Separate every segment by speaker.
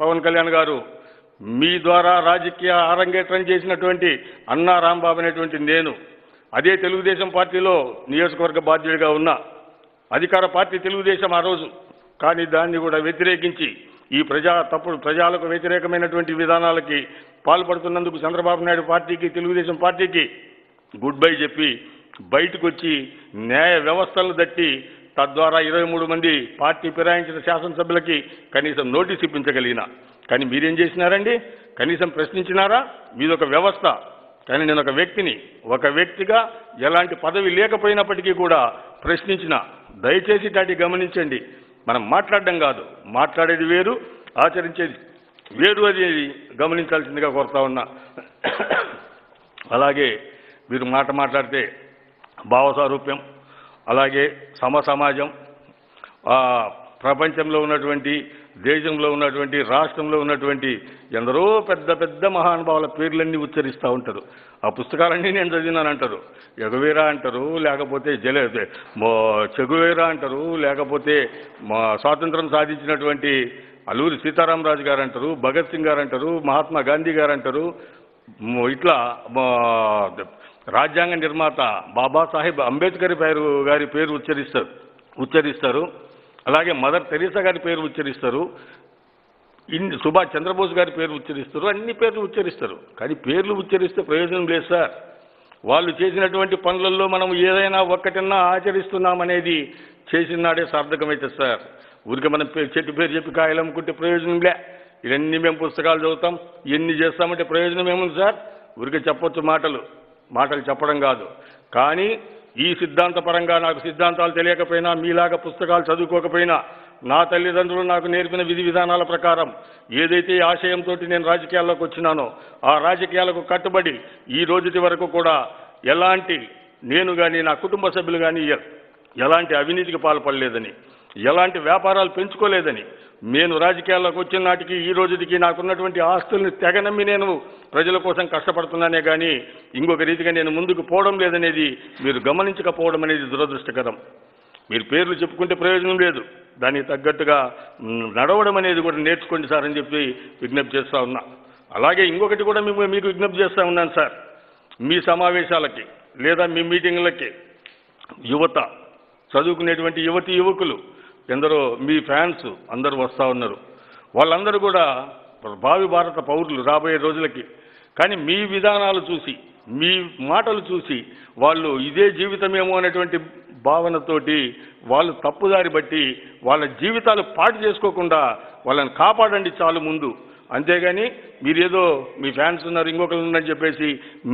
Speaker 1: పవన్ కళ్యాణ్ గారు మీ ద్వారా రాజకీయ అరంగేట్రం చేసినటువంటి అన్నా రాంబాబు అనేటువంటి నేను అదే తెలుగుదేశం పార్టీలో నియోజకవర్గ బాధ్యుడిగా ఉన్నా. అధికార పార్టీ తెలుగుదేశం ఆ రోజు కానీ దాన్ని కూడా వ్యతిరేకించి ఈ ప్రజా తప్పుడు ప్రజలకు వ్యతిరేకమైనటువంటి విధానాలకి పాల్పడుతున్నందుకు చంద్రబాబు నాయుడు పార్టీకి తెలుగుదేశం పార్టీకి గుడ్ బై చెప్పి బయటకు వచ్చి న్యాయ వ్యవస్థలను దట్టి తద్వారా ఇరవై మూడు మంది పార్టీ ఫిరాయించిన శాసనసభ్యులకి కనీసం నోటీస్ ఇప్పించగలిగిన. కానీ మీరేం చేసినారండి? కనీసం ప్రశ్నించినారా? మీదొక వ్యవస్థ. కానీ నేను ఒక వ్యక్తిని ఒక వ్యక్తిగా ఎలాంటి పదవి లేకపోయినప్పటికీ కూడా ప్రశ్నించిన. దయచేసి దాటి గమనించండి. మనం మాట్లాడడం కాదు మాట్లాడేది వేరు ఆచరించేది వేరు అది గమనించాల్సిందిగా కోరుతా ఉన్నా. అలాగే మీరు మాట మాట్లాడితే భావసారూప్యం అలాగే సమ సమాజం ప్రపంచంలో ఉన్నటువంటి దేశంలో ఉన్నటువంటి రాష్ట్రంలో ఉన్నటువంటి ఎందరో పెద్ద పెద్ద మహానుభావుల పేర్లన్నీ ఉచ్చరిస్తూ ఉంటారు. ఆ పుస్తకాలన్నీ నేను చదివినానంటారు. ఎగవేరా అంటారు లేకపోతే జల చెగువేరా అంటారు లేకపోతే మా స్వాతంత్రం సాధించినటువంటి అల్లూరి సీతారామరాజు గారు అంటారు భగత్ సింగ్ గారు అంటారు మహాత్మా గాంధీ గారు అంటారు ఇట్లా మా- రాజ్యాంగ నిర్మాత బాబాసాహెబ్ అంబేద్కర్ పేరు గారి పేరు ఉచ్చరిస్తారు ఉచ్చరిస్తారు. అలాగే మదర్ తెరీసా గారి పేరు ఉచ్చరిస్తారు. ఇన్ని సుభాష్ చంద్రబోస్ గారి పేరు ఉచ్చరిస్తారు. అన్ని పేర్లు ఉచ్చరిస్తారు. కానీ పేర్లు ఉచ్చరిస్తే ప్రయోజనం లేదు సార్. వాళ్ళు చేసినటువంటి పనులలో మనం ఏదైనా ఒక్కటన్నా ఆచరిస్తున్నామనేది చేసిన నాడే సార్థకమైతే సార్. ఊరికే మనం పే- చెట్టు పేరు చెప్పి కాయలు అమ్ముకుంటే ప్రయోజనం లే. ఇవన్నీ మేము పుస్తకాలు చదువుతాం. ఎన్ని చేస్తామంటే ప్రయోజనం ఏముంది సార్? ఊరికే చెప్పొచ్చు మాటలు. మాటలు చెప్పడం కాదు. కానీ ఈ సిద్ధాంతపరంగా నాకు సిద్ధాంతాలు తెలియకపోయినా మీలాగా పుస్తకాలు చదువుకోకపోయినా నా తల్లిదండ్రులు నాకు నేర్పిన విధి విధానాల ప్రకారం ఏదైతే ఆశయంతో నేను రాజకీయాల్లోకి వచ్చినానో ఆ రాజకీయాలకు కట్టుబడి ఈ రోజుటి వరకు కూడా ఎలాంటి నేను కానీ నా కుటుంబ సభ్యులు కానీ ఎలాంటి అవినీతికి పాల్పడలేదని ఎలాంటి వ్యాపారాలు పెంచుకోలేదని నేను రాజకీయాల్లోకి వచ్చిన నాటికి ఈ రోజుకి నాకున్నటువంటి ఆస్తుల్ని తెగ నమ్మి నేను ప్రజల కోసం కష్టపడుతున్నానే కానీ ఇంకొక రీతిగా నేను ముందుకు పోవడం లేదనేది మీరు గమనించకపోవడం అనేది దురదృష్టకరం. మీరు పేర్లు చెప్పుకుంటే ప్రయోజనం లేదు. దానికి తగ్గట్టుగా నడవడం అనేది కూడా నేర్చుకోండి సార్ అని చెప్పి విజ్ఞప్తి చేస్తూ ఉన్నా. అలాగే ఇంకొకటి కూడా మేము మీకు విజ్ఞప్తి చేస్తూ ఉన్నాను సార్. మీ సమావేశాలకి లేదా మీ మీటింగ్లకి యువత చదువుకునేటువంటి యువతి యువకులు ఎందరో మీ ఫ్యాన్స్ అందరూ వస్తూ ఉన్నారు. వాళ్ళందరూ కూడా భావి భారత పౌరులు రాబోయే రోజులకి. కానీ మీ విధానాలు చూసి మీ మాటలు చూసి వాళ్ళు ఇదే జీవితమేమో అనేటువంటి భావనతోటి వాళ్ళు తప్పుదారి బట్టి వాళ్ళ జీవితాలు పాటు చేసుకోకుండా వాళ్ళని కాపాడండి చాలు ముందు. అంతేగాని మీరేదో మీ ఫ్యాన్స్ ఉన్నారు ఇంకొకరు ఉన్నారని చెప్పేసి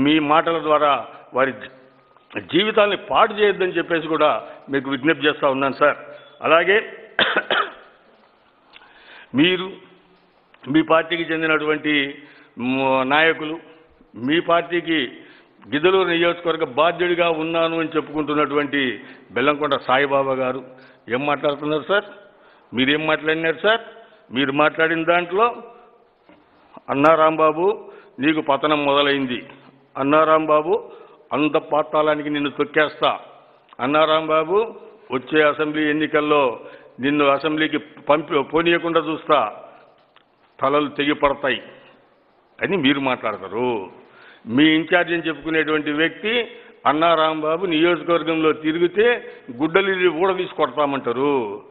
Speaker 1: మీ మాటల ద్వారా వారి జీవితాల్ని పాడు చేయొద్దని చెప్పేసి కూడా మీకు విజ్ఞప్తి చేస్తూ ఉన్నాను సార్. అలాగే మీరు మీ పార్టీకి చెందినటువంటి నాయకులు మీ పార్టీకి గిద్దలూరు నియోజకవర్గ బాధ్యుడిగా ఉన్నాను అని చెప్పుకుంటున్నటువంటి బెల్లంకొండ సాయిబాబా గారు ఏం మాట్లాడుతున్నారు సార్? మీరేం మాట్లాడినారు సార్? మీరు మాట్లాడిన దాంట్లో అన్నారాంబాబు నీకు పతనం మొదలైంది. అన్నారాంబాబు అంత పాతాళానికి నిన్ను తొక్కేస్తా. అన్నారాంబాబు వచ్చే అసెంబ్లీ ఎన్నికల్లో నిన్ను అసెంబ్లీకి పంపి పోనీయకుండా చూస్తా. తలలు తెగిపడతాయి అని మీరు మాట్లాడతారు. మీ ఇన్ఛార్జ్ అని చెప్పుకునేటువంటి వ్యక్తి అన్నా రాంబాబు నియోజకవర్గంలో తిరిగితే గుడ్డలు ఊడదీసి కొడతామంటారు.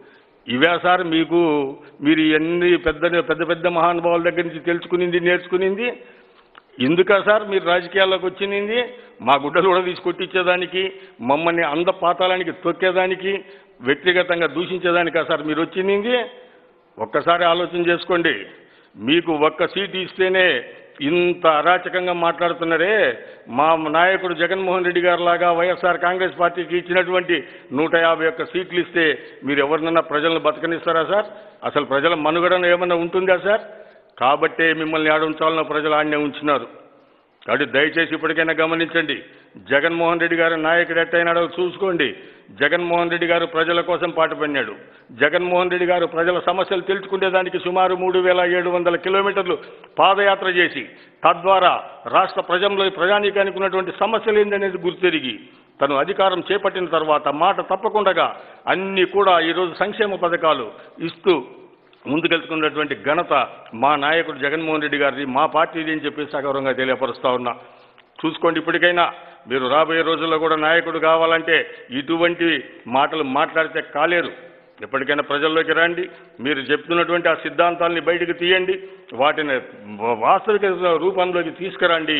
Speaker 1: ఇవే సార్ మీకు మీరు ఎన్ని పెద్ద పెద్ద పెద్ద మహానుభావుల దగ్గర నుంచి తెలుసుకునింది నేర్చుకునింది? ఎందుకా సార్ మీరు రాజకీయాల్లోకి వచ్చింది? మా గుడ్డలు కూడా తీసుకొట్టించేదానికి మమ్మల్ని అందపాతాలానికి తొక్కేదానికి వ్యక్తిగతంగా దూషించేదానికా సార్ మీరు వచ్చింది? ఒక్కసారి ఆలోచన చేసుకోండి. మీకు ఒక్క సీట్ ఇస్తేనే ఇంత అరాచకంగా మాట్లాడుతున్నారే? మా నాయకుడు జగన్మోహన్ రెడ్డి గారు లాగా వైఎస్ఆర్ కాంగ్రెస్ పార్టీకి ఇచ్చినటువంటి నూట యాభై ఒక్క సీట్లు ఇస్తే మీరు ఎవరినన్నా ప్రజలను బతకనిస్తారా సార్? అసలు ప్రజల మనుగడన ఏమన్నా ఉంటుందా సార్? కాబట్టే మిమ్మల్ని ఆడ ప్రజలు ఆడనే ఉంచినారు. కాబట్టి దయచేసి ఇప్పటికైనా గమనించండి. జగన్మోహన్ రెడ్డి గారు నాయకుడు ఎట్టయినాడో చూసుకోండి. జగన్మోహన్ రెడ్డి గారు ప్రజల కోసం పాటుపడినాడు జగన్మోహన్ రెడ్డి గారు ప్రజల సమస్యలు తెలుసుకునేదానికి సుమారు మూడు వేల ఏడు వందల కిలోమీటర్లు పాదయాత్ర చేసి తద్వారా రాష్ట్ర ప్రజల్లో ప్రజానీకానికి ఉన్నటువంటి సమస్యలు ఏందనేది గుర్తెరిగి తను అధికారం చేపట్టిన తర్వాత మాట తప్పకుండా అన్ని కూడా ఈరోజు సంక్షేమ పథకాలు ఇస్తూ ముందుకెళ్తున్నటువంటి ఘనత మా నాయకుడు జగన్మోహన్ రెడ్డి గారిది మా పార్టీది అని చెప్పి సగౌరవంగా తెలియపరుస్తా ఉన్నా. చూసుకోండి ఇప్పటికైనా మీరు రాబోయే రోజుల్లో కూడా నాయకుడు కావాలంటే ఇటువంటి మాటలు మాట్లాడితే కాలేరు. ఎప్పటికైనా ప్రజల్లోకి రండి మీరు చెప్తున్నటువంటి ఆ సిద్ధాంతాలని బయటకు తీయండి వాటిని వాస్తవిక రూపంలోకి తీసుకురండి.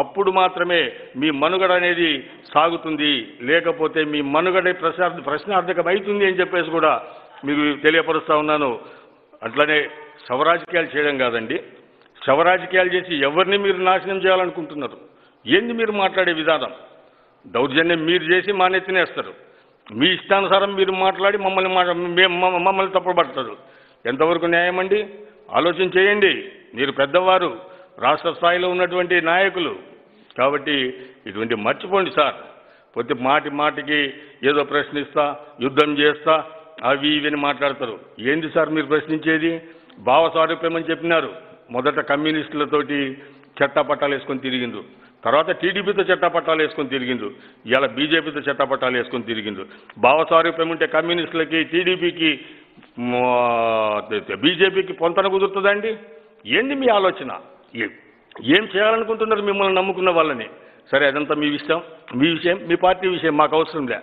Speaker 1: అప్పుడు మాత్రమే మీ మనుగడ అనేది సాగుతుంది లేకపోతే మీ మనుగడ ప్రశ్న ప్రశ్నార్థకం అవుతుంది అని చెప్పేసి కూడా మీకు తెలియపరుస్తా ఉన్నాను. అట్లనే శవరాజకీయాలు చేయడం కాదండి. శవరాజకీయాలు చేసి ఎవరిని మీరు నాశనం చేయాలనుకుంటున్నారు? ఏంది మీరు మాట్లాడే విధానం? దౌర్జన్యం మీరు చేసి మానేతనేస్తారు మీ ఇష్టానుసారం మీరు మాట్లాడి మమ్మల్ని మా- మమ్మల్ని తప్పుపడతారు. ఎంతవరకు న్యాయం అండి? ఆలోచన చేయండి. మీరు పెద్దవారు రాష్ట్ర స్థాయిలో ఉన్నటువంటి నాయకులు. కాబట్టి ఇటువంటి మర్చిపోండి సార్. పోతే మాటి మాటికి ఏదో ప్రశ్నిస్తా యుద్ధం చేస్తా అవి ఇవి అని మాట్లాడతారు. ఏంది సార్ మీరు ప్రశ్నించేది? భావ సారూప్యం అని చెప్పినారు. మొదట కమ్యూనిస్టులతోటి చట్టపట్టాలు వేసుకొని తిరిగిండ్రు. తర్వాత టీడీపీతో చట్టపట్టాలు వేసుకొని తిరిగిండ్రు. ఇలా బీజేపీతో చట్టపట్టాలు వేసుకొని తిరిగిండ్రు. భావ సారూప్యం ఉంటే కమ్యూనిస్టులకి టీడీపీకి బీజేపీకి పొంతన కుదురుతుందండి? ఏంది మీ ఆలోచన? ఏ- ఏం చేయాలనుకుంటున్నారు మిమ్మల్ని నమ్ముకున్న వాళ్ళని? సరే అదంతా మీ విషయం. మీ విషయం మీ పార్టీ విషయం మాకు అవసరం లే.